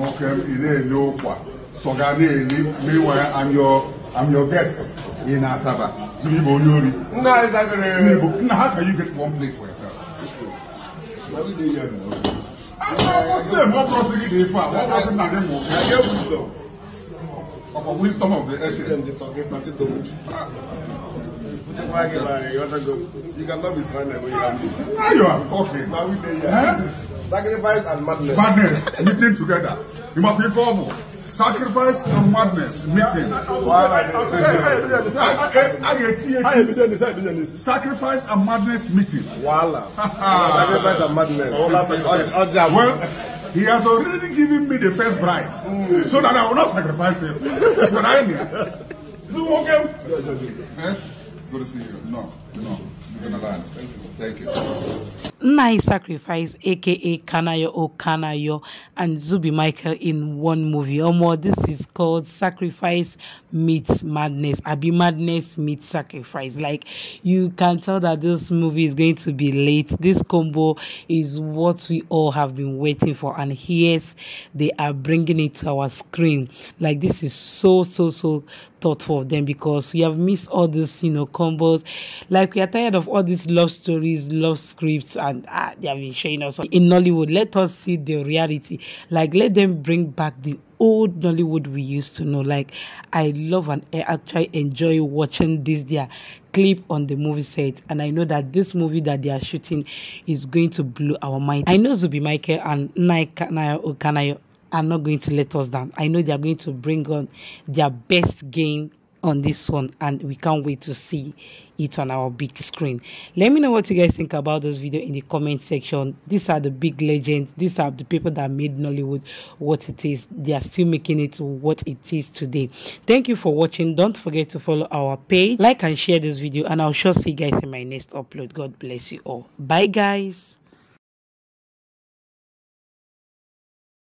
Welcome in Leopwa. Sogani, meanwhile, I'm your I'm your guest in Asaba. Zumibo Yuri. No, it's not going How can you get one plate for yourself? What is it here now? I'm not going to say, what was it in the far? What was it in the I get wisdom. ọkwa wisdom of the Dem essence. dey talk talk to me. Why give I you wanna go? You cannot be trying to way you are missing. Now you are talking. Now we dey here. Eh? This is sacrifice and madness. Madness meeting together. You must be formal. Sacrifice and madness meeting. Why I dey A ga-etinye How you be doing this? How you be doing this? sacrifice and madness meeting. Wahala. Sacrifice and madness. Ọjà Well, he has already given me the first bribe, so that I will not sacrifice him. That's what I need. Is it okay? Eh? Good to see you. No, no. You're gonna lie. Thank you. Nai Sacrifice, aka Kanayo O Kanayo, and Zubby Michael in one movie. Oh, Omo, this is called Sacrifice Meets Madness. Abi Madness Meets Sacrifice. Like you can tell that this movie is going to be late. This combo is what we all have been waiting for, and here's they are bringing it to our screen. Like this is so so so thoughtful of them because we have missed all these you know combos. Like we are tired of all these love stories, love scripts, ah, they have been showing us in Nollywood. Let us see the reality. Like let them bring back the old Nollywood we used to know. Like I love and I actually enjoy watching this their clip on the movie set, and I know that this movie that they are shooting is going to blow our mind. I know Zubby Michael and Naya Okanayo are not going to let us down. I know they are going to bring on their best game on this one and we can't wait to see it on our big screen. Let me know what you guys think about this video in the comment section. These are the big legends. These are the people that made nollywood what it is. They are still making it what it is today. Thank you for watching. Don't forget to follow our page like and share this video and i'll sure see you guys in my next upload. God bless you all. Bye guys